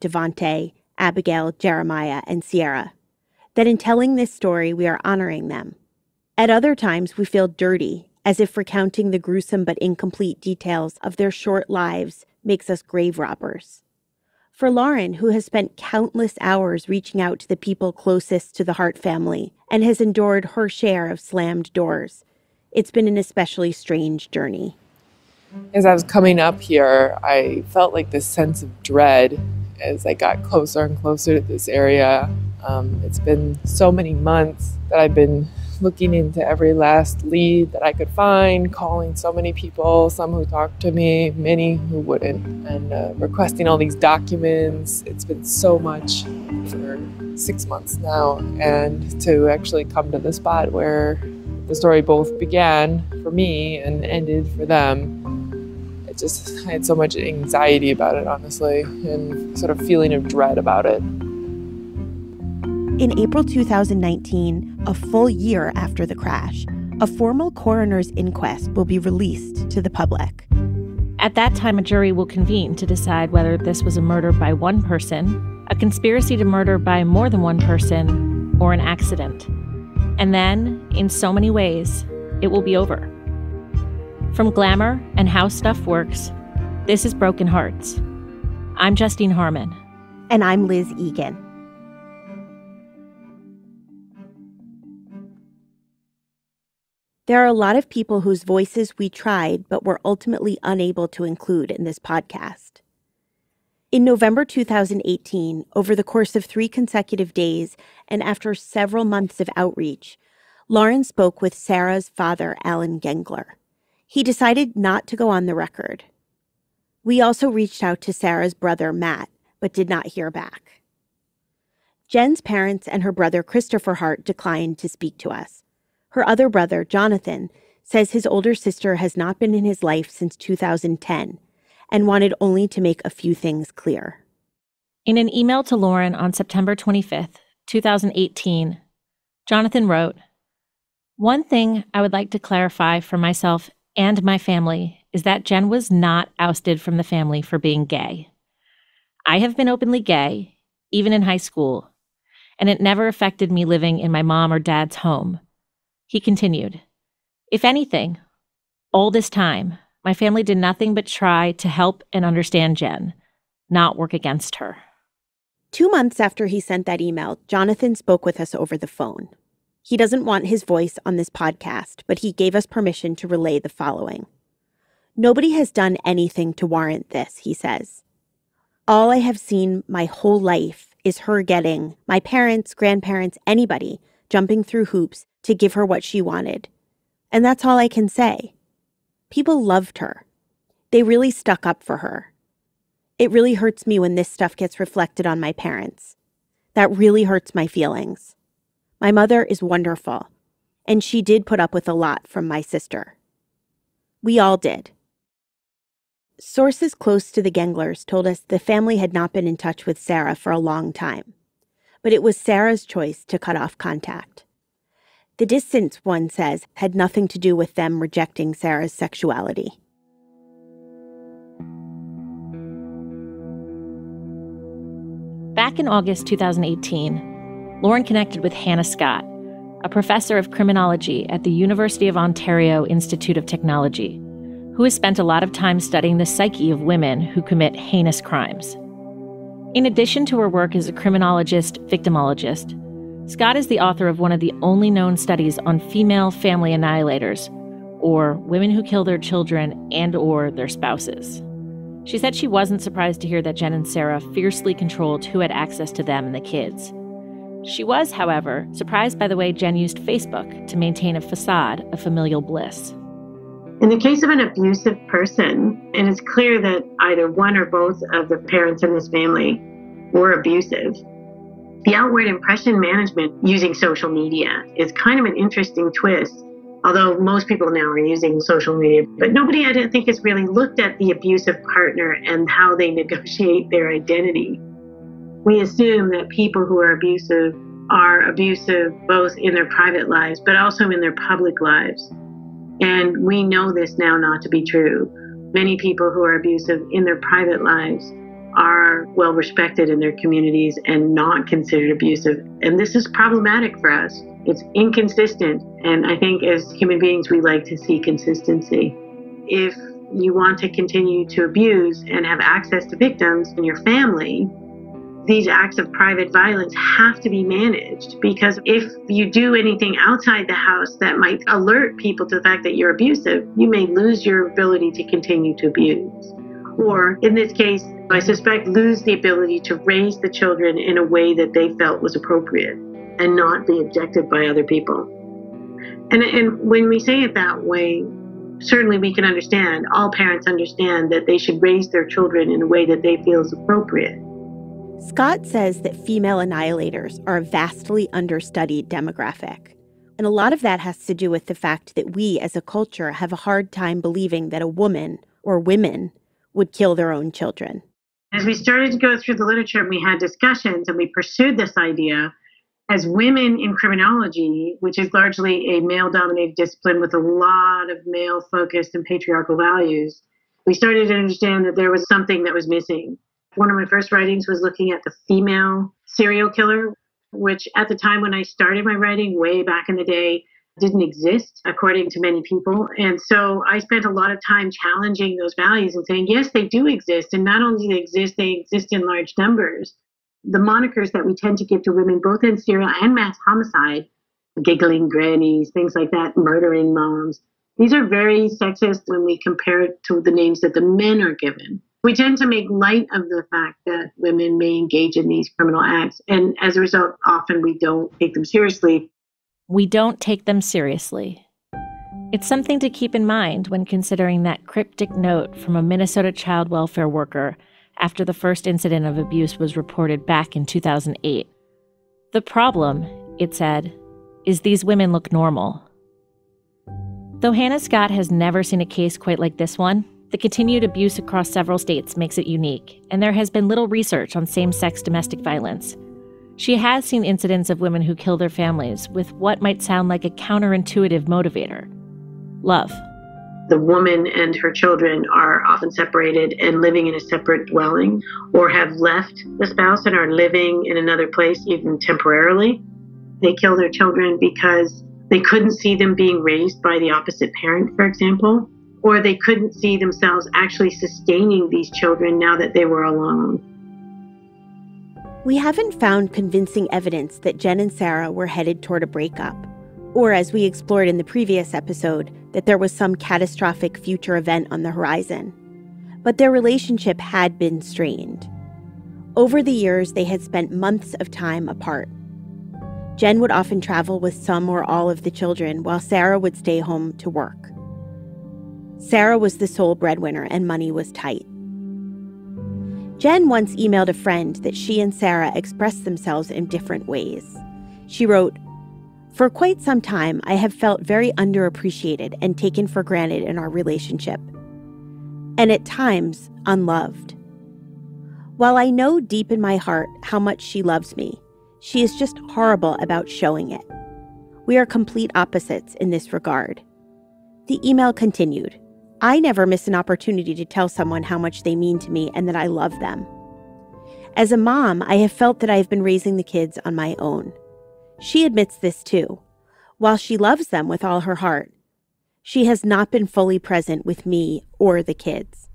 Devonte, Abigail, Jeremiah, and Sierra. That in telling this story, we are honoring them. At other times, we feel dirty, as if recounting the gruesome but incomplete details of their short lives makes us grave robbers. For Lauren, who has spent countless hours reaching out to the people closest to the Hart family and has endured her share of slammed doors, it's been an especially strange journey. As I was coming up here, I felt like this sense of dread as I got closer and closer to this area. Um, it's been so many months that I've been looking into every last lead that I could find, calling so many people, some who talked to me, many who wouldn't, and uh, requesting all these documents. It's been so much for six months now. And to actually come to the spot where the story both began for me and ended for them, just, I had so much anxiety about it, honestly, and sort of feeling of dread about it. In April 2019, a full year after the crash, a formal coroner's inquest will be released to the public. At that time, a jury will convene to decide whether this was a murder by one person, a conspiracy to murder by more than one person, or an accident. And then, in so many ways, it will be over. From Glamour and How Stuff Works, this is Broken Harts. I'm Justine Harman. And I'm Liz Egan. There are a lot of people whose voices we tried but were ultimately unable to include in this podcast. In November 2018, over the course of three consecutive days and after several months of outreach, Lauren spoke with Sarah's father, Alan Gengler. He decided not to go on the record. We also reached out to Sarah's brother, Matt, but did not hear back. Jen's parents and her brother, Christopher Hart, declined to speak to us. Her other brother, Jonathan, says his older sister has not been in his life since 2010 and wanted only to make a few things clear. In an email to Lauren on September 25th, 2018, Jonathan wrote One thing I would like to clarify for myself and my family is that Jen was not ousted from the family for being gay. I have been openly gay, even in high school, and it never affected me living in my mom or dad's home. He continued, If anything, all this time, my family did nothing but try to help and understand Jen, not work against her. Two months after he sent that email, Jonathan spoke with us over the phone. He doesn't want his voice on this podcast, but he gave us permission to relay the following. Nobody has done anything to warrant this, he says. All I have seen my whole life is her getting my parents, grandparents, anybody jumping through hoops to give her what she wanted. And that's all I can say. People loved her. They really stuck up for her. It really hurts me when this stuff gets reflected on my parents. That really hurts my feelings. My mother is wonderful, and she did put up with a lot from my sister. We all did. Sources close to the Genglers told us the family had not been in touch with Sarah for a long time, but it was Sarah's choice to cut off contact. The distance, one says, had nothing to do with them rejecting Sarah's sexuality. Back in August 2018, Lauren connected with Hannah Scott, a professor of criminology at the University of Ontario Institute of Technology, who has spent a lot of time studying the psyche of women who commit heinous crimes. In addition to her work as a criminologist victimologist, Scott is the author of one of the only known studies on female family annihilators, or women who kill their children and or their spouses. She said she wasn't surprised to hear that Jen and Sarah fiercely controlled who had access to them and the kids. She was, however, surprised by the way Jen used Facebook to maintain a facade of familial bliss. In the case of an abusive person, it is clear that either one or both of the parents in this family were abusive. The outward impression management using social media is kind of an interesting twist. Although most people now are using social media, but nobody, I don't think, has really looked at the abusive partner and how they negotiate their identity. We assume that people who are abusive are abusive both in their private lives, but also in their public lives. And we know this now not to be true. Many people who are abusive in their private lives are well respected in their communities and not considered abusive. And this is problematic for us. It's inconsistent. And I think as human beings, we like to see consistency. If you want to continue to abuse and have access to victims in your family, these acts of private violence have to be managed because if you do anything outside the house that might alert people to the fact that you're abusive, you may lose your ability to continue to abuse. Or in this case, I suspect lose the ability to raise the children in a way that they felt was appropriate and not be objected by other people. And, and when we say it that way, certainly we can understand, all parents understand that they should raise their children in a way that they feel is appropriate. Scott says that female annihilators are a vastly understudied demographic. And a lot of that has to do with the fact that we as a culture have a hard time believing that a woman or women would kill their own children. As we started to go through the literature and we had discussions and we pursued this idea, as women in criminology, which is largely a male dominated discipline with a lot of male focused and patriarchal values, we started to understand that there was something that was missing. One of my first writings was looking at the female serial killer, which at the time when I started my writing, way back in the day, didn't exist according to many people. And so I spent a lot of time challenging those values and saying, yes, they do exist. And not only do they exist, they exist in large numbers. The monikers that we tend to give to women, both in serial and mass homicide, giggling grannies, things like that, murdering moms, these are very sexist when we compare it to the names that the men are given. We tend to make light of the fact that women may engage in these criminal acts. And as a result, often we don't take them seriously we don't take them seriously. It's something to keep in mind when considering that cryptic note from a Minnesota child welfare worker after the first incident of abuse was reported back in 2008. The problem, it said, is these women look normal. Though Hannah Scott has never seen a case quite like this one, the continued abuse across several states makes it unique, and there has been little research on same sex domestic violence. She has seen incidents of women who kill their families with what might sound like a counterintuitive motivator love. The woman and her children are often separated and living in a separate dwelling, or have left the spouse and are living in another place, even temporarily. They kill their children because they couldn't see them being raised by the opposite parent, for example, or they couldn't see themselves actually sustaining these children now that they were alone. We haven't found convincing evidence that Jen and Sarah were headed toward a breakup, or as we explored in the previous episode, that there was some catastrophic future event on the horizon. But their relationship had been strained. Over the years, they had spent months of time apart. Jen would often travel with some or all of the children, while Sarah would stay home to work. Sarah was the sole breadwinner, and money was tight. Jen once emailed a friend that she and Sarah expressed themselves in different ways. She wrote, For quite some time, I have felt very underappreciated and taken for granted in our relationship, and at times unloved. While I know deep in my heart how much she loves me, she is just horrible about showing it. We are complete opposites in this regard. The email continued I never miss an opportunity to tell someone how much they mean to me and that I love them. As a mom, I have felt that I have been raising the kids on my own. She admits this too. While she loves them with all her heart, she has not been fully present with me or the kids.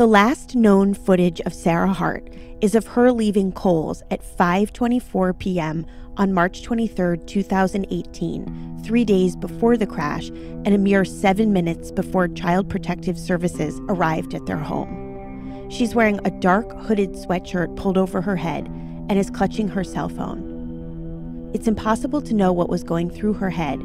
The last known footage of Sarah Hart is of her leaving Kohl's at 5:24 p.m. on March 23, 2018, 3 days before the crash and a mere 7 minutes before Child Protective Services arrived at their home. She's wearing a dark hooded sweatshirt pulled over her head and is clutching her cell phone. It's impossible to know what was going through her head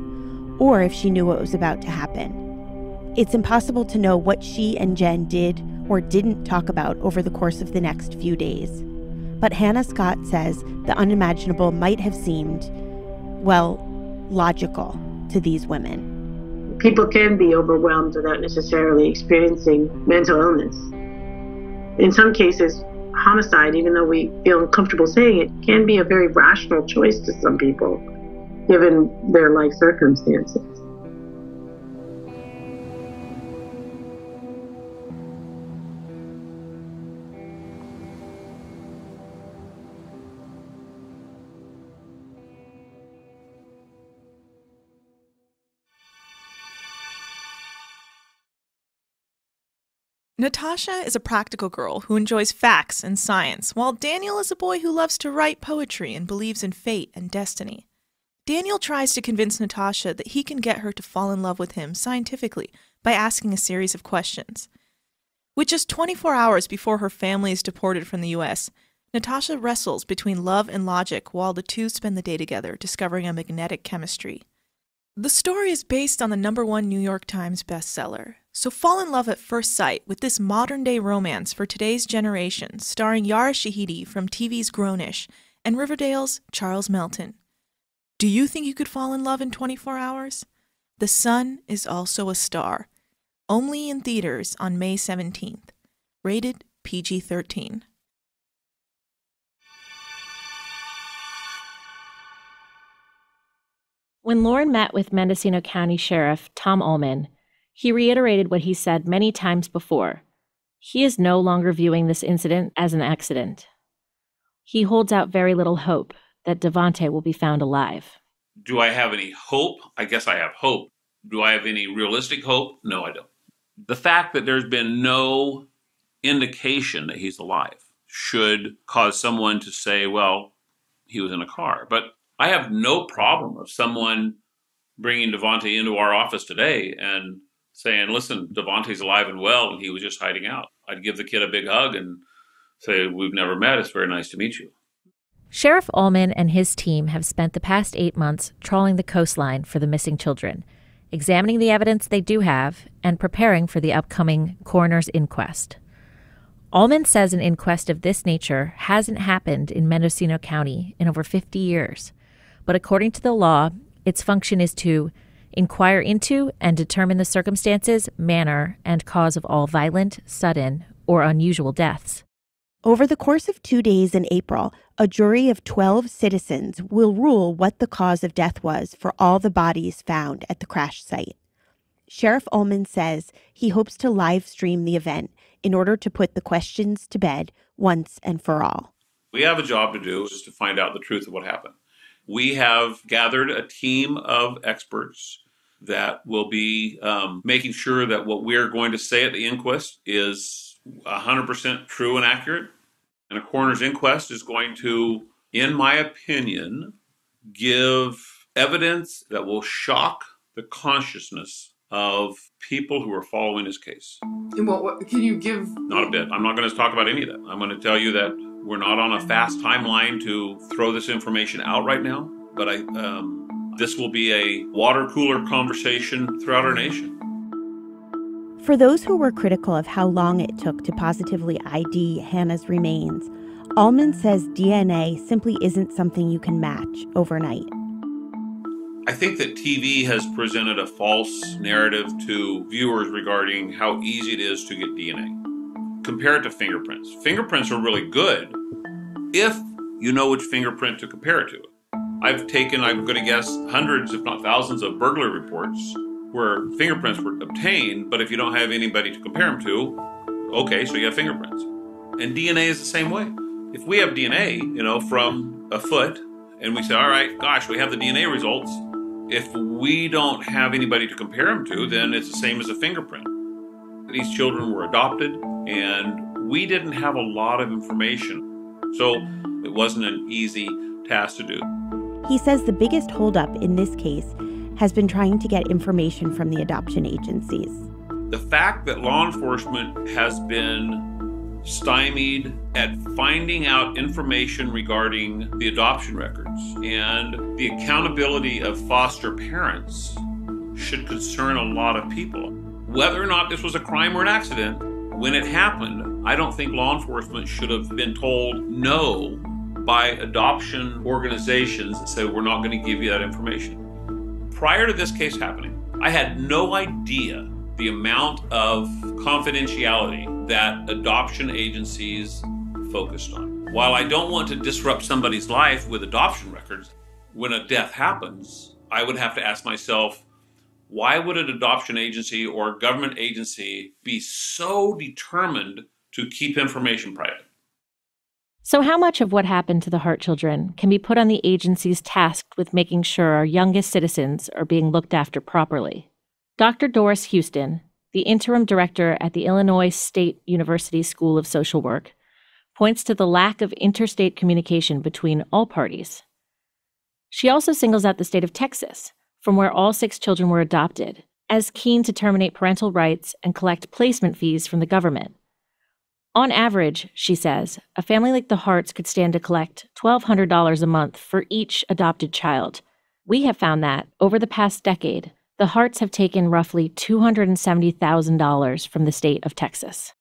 or if she knew what was about to happen. It's impossible to know what she and Jen did or didn't talk about over the course of the next few days. But Hannah Scott says the unimaginable might have seemed, well, logical to these women. People can be overwhelmed without necessarily experiencing mental illness. In some cases, homicide, even though we feel uncomfortable saying it, can be a very rational choice to some people, given their life circumstances. Natasha is a practical girl who enjoys facts and science, while Daniel is a boy who loves to write poetry and believes in fate and destiny. Daniel tries to convince Natasha that he can get her to fall in love with him scientifically by asking a series of questions. With just 24 hours before her family is deported from the US, Natasha wrestles between love and logic while the two spend the day together discovering a magnetic chemistry. The story is based on the number one New York Times bestseller, so fall in love at first sight with this modern day romance for today's generation, starring Yara Shahidi from TV's Grownish and Riverdale's Charles Melton. Do you think you could fall in love in 24 hours? The Sun is also a star. Only in theaters on May 17th. Rated PG 13. When Lauren met with Mendocino County Sheriff Tom Allman, he reiterated what he said many times before. He is no longer viewing this incident as an accident. He holds out very little hope that Devonte will be found alive. Do I have any hope? I guess I have hope. Do I have any realistic hope? No, I don't. The fact that there's been no indication that he's alive should cause someone to say, well, he was in a car. But I have no problem of someone bringing Devonte into our office today and saying, "Listen, Devonte's alive and well, and he was just hiding out." I'd give the kid a big hug and say, "We've never met. It's very nice to meet you." Sheriff Allman and his team have spent the past eight months trawling the coastline for the missing children, examining the evidence they do have, and preparing for the upcoming coroner's inquest. Allman says an inquest of this nature hasn't happened in Mendocino County in over 50 years but according to the law, its function is to inquire into and determine the circumstances, manner, and cause of all violent, sudden, or unusual deaths. Over the course of two days in April, a jury of 12 citizens will rule what the cause of death was for all the bodies found at the crash site. Sheriff Allman says he hopes to live stream the event in order to put the questions to bed once and for all. We have a job to do just to find out the truth of what happened. We have gathered a team of experts that will be um, making sure that what we're going to say at the inquest is 100% true and accurate. And a coroner's inquest is going to, in my opinion, give evidence that will shock the consciousness of people who are following this case. And what, what can you give? Not a bit. I'm not going to talk about any of that. I'm going to tell you that we're not on a fast timeline to throw this information out right now, but I, um, this will be a water cooler conversation throughout our nation. For those who were critical of how long it took to positively ID Hannah's remains, Allman says DNA simply isn't something you can match overnight. I think that TV has presented a false narrative to viewers regarding how easy it is to get DNA compare it to fingerprints. Fingerprints are really good if you know which fingerprint to compare it to. I've taken, I'm going to guess, hundreds, if not thousands, of burglary reports where fingerprints were obtained, but if you don't have anybody to compare them to, okay, so you have fingerprints. And DNA is the same way. If we have DNA, you know, from a foot, and we say, all right, gosh, we have the DNA results. If we don't have anybody to compare them to, then it's the same as a fingerprint. These children were adopted, and we didn't have a lot of information. So it wasn't an easy task to do. He says the biggest holdup in this case has been trying to get information from the adoption agencies. The fact that law enforcement has been stymied at finding out information regarding the adoption records and the accountability of foster parents should concern a lot of people. Whether or not this was a crime or an accident, when it happened, I don't think law enforcement should have been told no by adoption organizations that said, we're not going to give you that information. Prior to this case happening, I had no idea the amount of confidentiality that adoption agencies focused on. While I don't want to disrupt somebody's life with adoption records, when a death happens, I would have to ask myself, why would an adoption agency or a government agency be so determined to keep information private? So, how much of what happened to the Hart children can be put on the agencies tasked with making sure our youngest citizens are being looked after properly? Dr. Doris Houston, the interim director at the Illinois State University School of Social Work, points to the lack of interstate communication between all parties. She also singles out the state of Texas, from where all six children were adopted, as keen to terminate parental rights and collect placement fees from the government. On average, she says, a family like the Harts could stand to collect $1,200 a month for each adopted child. We have found that, over the past decade, the Harts have taken roughly $270,000 from the state of Texas.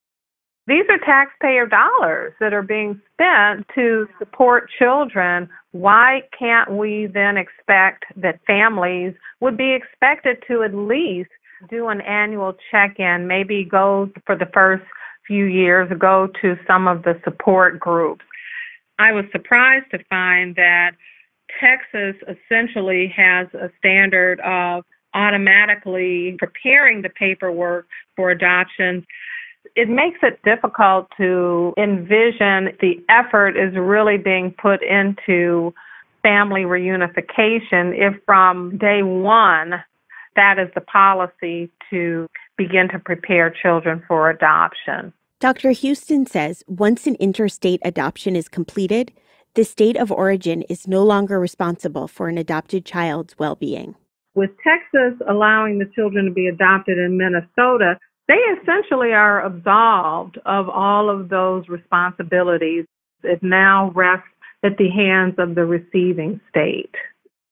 These are taxpayer dollars that are being spent to support children. Why can't we then expect that families would be expected to at least do an annual check in, maybe go for the first few years, ago to some of the support groups? I was surprised to find that Texas essentially has a standard of automatically preparing the paperwork for adoption it makes it difficult to envision the effort is really being put into family reunification if from day one that is the policy to begin to prepare children for adoption. Dr. Houston says once an interstate adoption is completed, the state of origin is no longer responsible for an adopted child's well being. With Texas allowing the children to be adopted in Minnesota, they essentially are absolved of all of those responsibilities. It now rests at the hands of the receiving state.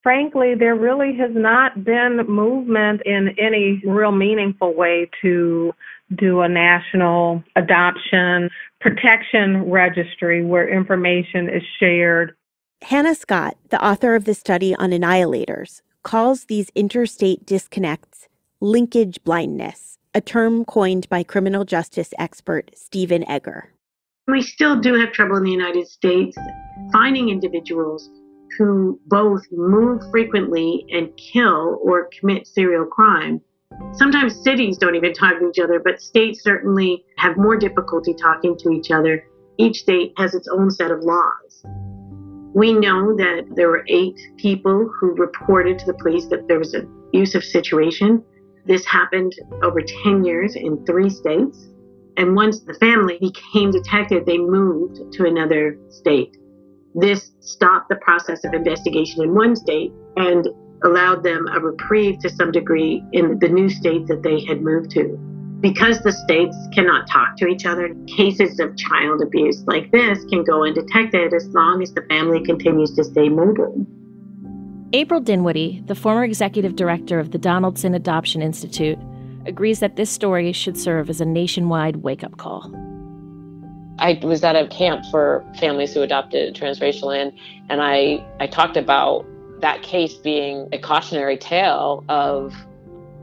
Frankly, there really has not been movement in any real meaningful way to do a national adoption protection registry where information is shared. Hannah Scott, the author of the study on annihilators, calls these interstate disconnects linkage blindness a term coined by criminal justice expert Stephen Egger. We still do have trouble in the United States finding individuals who both move frequently and kill or commit serial crime. Sometimes cities don't even talk to each other, but states certainly have more difficulty talking to each other. Each state has its own set of laws. We know that there were eight people who reported to the police that there was an abusive situation. This happened over 10 years in three states. And once the family became detected, they moved to another state. This stopped the process of investigation in one state and allowed them a reprieve to some degree in the new states that they had moved to. Because the states cannot talk to each other, cases of child abuse like this can go undetected as long as the family continues to stay mobile. April Dinwiddie, the former executive director of the Donaldson Adoption Institute, agrees that this story should serve as a nationwide wake up call. I was at a camp for families who adopted transracial and and I, I talked about that case being a cautionary tale of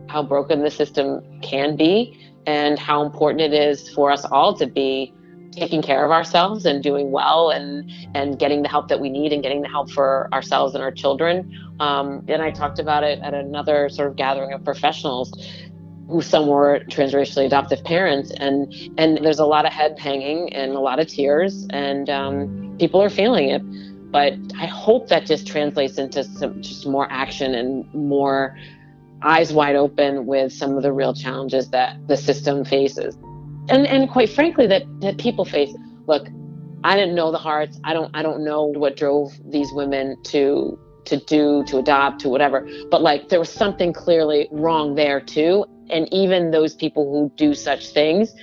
how broken the system can be and how important it is for us all to be taking care of ourselves and doing well and and getting the help that we need and getting the help for ourselves and our children. Um, and I talked about it at another sort of gathering of professionals some were transracially adoptive parents and and there's a lot of head hanging and a lot of tears and um, people are feeling it. But i hope that just translates into some just more action and more eyes wide open with some of the real challenges that the system faces. And and quite frankly that that people face. Look i didn't know the Harts. i don't i don't know what drove these women to to do to adopt to whatever. But like there was something clearly wrong there too and even those people who do such things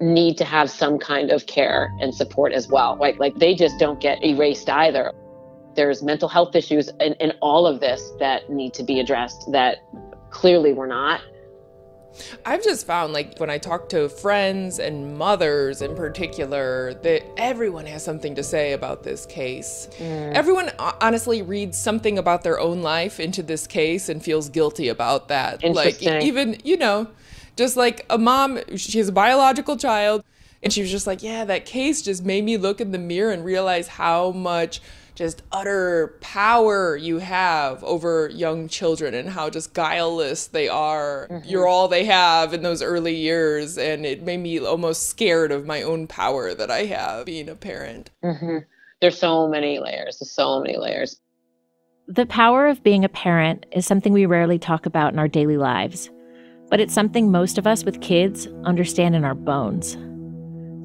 need to have some kind of care and support as well. Like like they just don't get erased either. There's mental health issues in, in all of this that need to be addressed that clearly were not I've just found, like, when I talk to friends and mothers in particular, that everyone has something to say about this case. Mm. Everyone honestly reads something about their own life into this case and feels guilty about that. Like, even, you know, just like a mom, she has a biological child, and she was just like, yeah, that case just made me look in the mirror and realize how much just utter power you have over young children and how just guileless they are. Mm-hmm. You're all they have in those early years. And it made me almost scared of my own power that I have being a parent. Mm-hmm. There's so many layers. There's so many layers. The power of being a parent is something we rarely talk about in our daily lives. but it's something most of us with kids understand in our bones.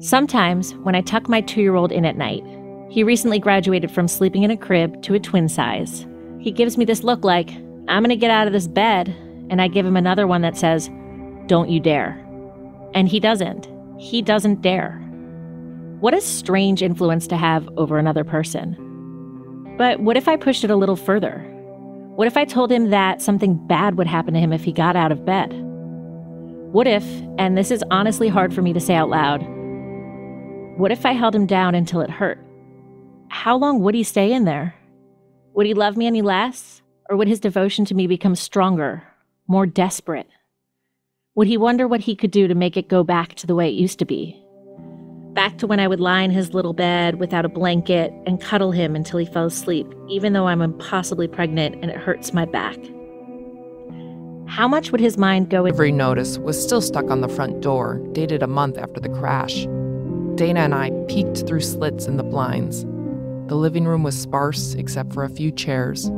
Sometimes, when I tuck my two year old in at night, he recently graduated from sleeping in a crib to a twin size. He gives me this look like, I'm gonna get out of this bed, and I give him another one that says, Don't you dare. And he doesn't. He doesn't dare. What a strange influence to have over another person. But what if I pushed it a little further? What if I told him that something bad would happen to him if he got out of bed? What if, and this is honestly hard for me to say out loud, what if I held him down until it hurt? How long would he stay in there? Would he love me any less? Or would his devotion to me become stronger, more desperate? Would he wonder what he could do to make it go back to the way it used to be? Back to when I would lie in his little bed without a blanket and cuddle him until he fell asleep, even though I'm impossibly pregnant and it hurts my back. How much would his mind go? Every notice was still stuck on the front door, dated a month after the crash. Dana and I peeked through slits in the blinds. The living room was sparse except for a few chairs,